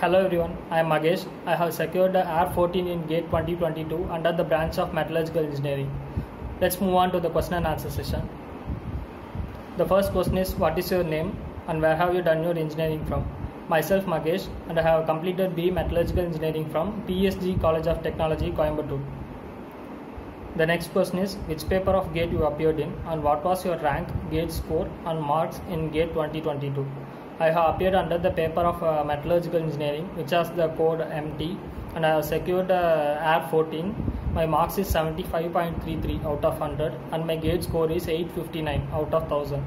Hello everyone, I am Magesh. I have secured the R14 in GATE 2022 under the branch of Metallurgical Engineering. Let's move on to the question and answer session. The first question is What is your name and where have you done your engineering from? Myself Magesh and I have completed B Metallurgical Engineering from PSG College of Technology, Coimbatore. The next question is Which paper of GATE you appeared in and what was your rank, GATE score and marks in GATE 2022? I have appeared under the paper of uh, Metallurgical Engineering which has the code MT and I have secured uh, R14. My marks is 75.33 out of 100 and my GATE score is 859 out of 1000.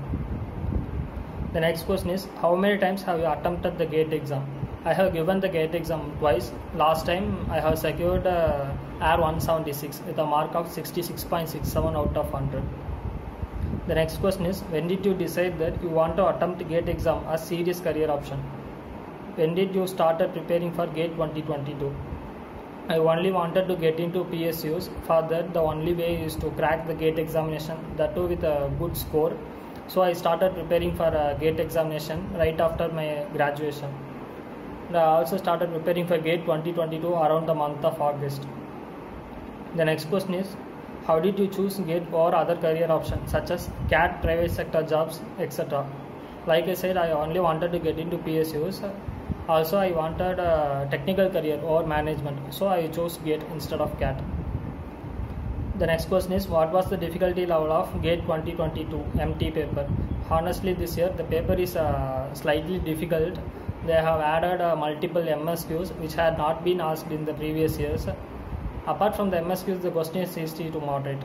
The next question is How many times have you attempted the GATE exam? I have given the GATE exam twice. Last time I have secured uh, R176 with a mark of 66.67 out of 100. The next question is When did you decide that you want to attempt GATE exam as serious career option? When did you started preparing for GATE 2022? I only wanted to get into PSUs. For that, the only way is to crack the GATE examination, that too with a good score. So I started preparing for a GATE examination right after my graduation. And I also started preparing for GATE 2022 around the month of August. The next question is How did you choose GATE or other career options such as CAT, private sector jobs, etc.? Like I said, I only wanted to get into PSUs. Also, I wanted a technical career or management, so I chose GATE instead of CAT. The next question is What was the difficulty level of GATE 2022 MT paper? Honestly, this year the paper is uh, slightly difficult. They have added uh, multiple MSQs which had not been asked in the previous years. Apart from the MSQs, the question is easy to moderate.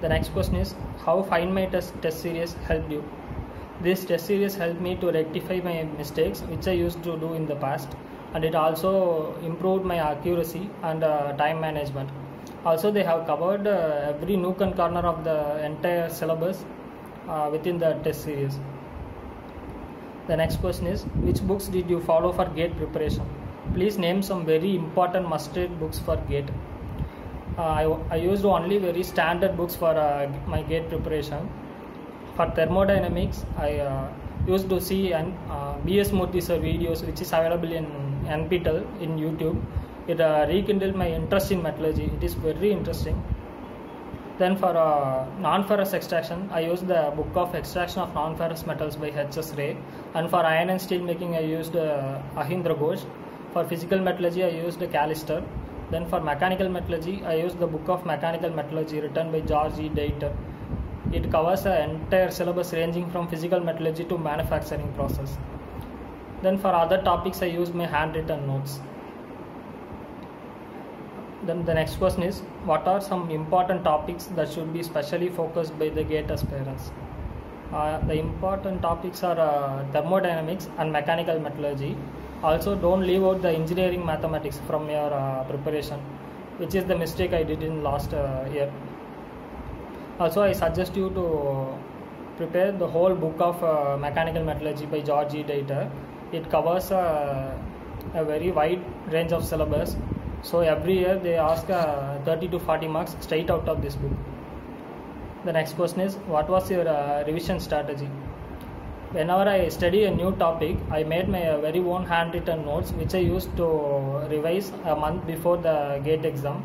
The next question is How Find My Test, test series helped you? This test series helped me to rectify my mistakes which I used to do in the past and it also improved my accuracy and uh, time management. Also, they have covered uh, every nook and corner of the entire syllabus uh, within the test series. The next question is Which books did you follow for GATE preparation? Please name some very important must read books for GATE. Uh, I, I used only very standard books for uh, my GATE preparation. For thermodynamics, I uh, used to see an uh, BS Murty sir videos which is available in NPTEL in YouTube. It uh, rekindled my interest in metallurgy. It is very interesting. Then for uh, non-ferrous extraction, I used the book of extraction of non-ferrous metals by H.S. Ray. And for iron and steel making, I used Ahindra Ghosh. For physical metallurgy, I used the Callister. Then for mechanical metallurgy, I used the book of mechanical metallurgy written by George E. Dieter. It covers the entire syllabus ranging from physical metallurgy to manufacturing process. Then for other topics, I used my handwritten notes. Then the next question is What are some important topics that should be specially focused by the GATE aspirants? Uh, the important topics are uh, thermodynamics and mechanical metallurgy. Also, don't leave out the engineering mathematics from your uh, preparation, which is the mistake I did in last year. Also, I suggest you to prepare the whole book of mechanical metallurgy by George E. Dieter. It covers a very wide range of syllabus so every year they ask uh, 30 to 40 marks straight out of this book. The next question is what was your uh, revision strategy? Whenever I study a new topic, I made my uh, very own handwritten notes which I used to revise a month before the GATE exam.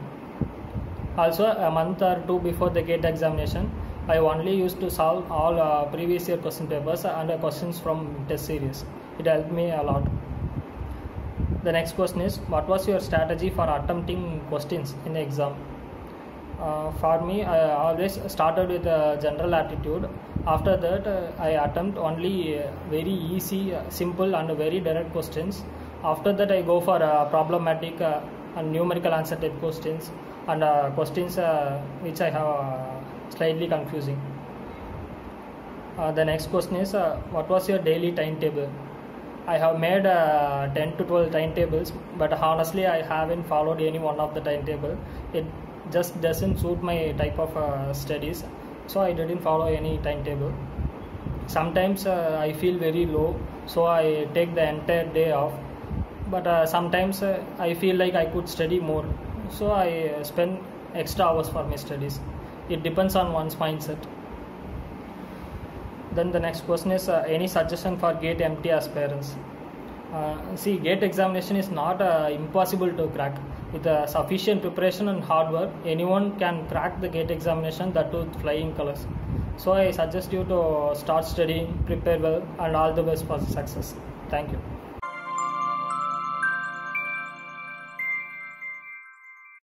Also, a month or two before the GATE examination, I only used to solve all previous year question papers and questions from test series. It helped me a lot. The next question is What was your strategy for attempting questions in the exam? Uh, for me, I always started with a general aptitude. After that, uh, I attempt only uh, very easy, simple, and very direct questions. After that, I go for problematic and numerical answer type questions and questions which I have slightly confusing. the next question is What was your daily timetable? I have made uh, 10 to 12 timetables, but honestly, I haven't followed any one of the timetable. It just doesn't suit my type of uh, studies, so I didn't follow any timetable. Sometimes uh, I feel very low, so I take the entire day off. But sometimes I feel like I could study more, so I spend extra hours for my studies. It depends on one's mindset. Then the next question is uh, any suggestion for GATE MT aspirants? Uh, see, gate examination is not uh, impossible to crack. With uh, sufficient preparation and hard work, anyone can crack the gate examination, that with flying colors. So I suggest you to start studying, prepare well, and all the best for success. Thank you.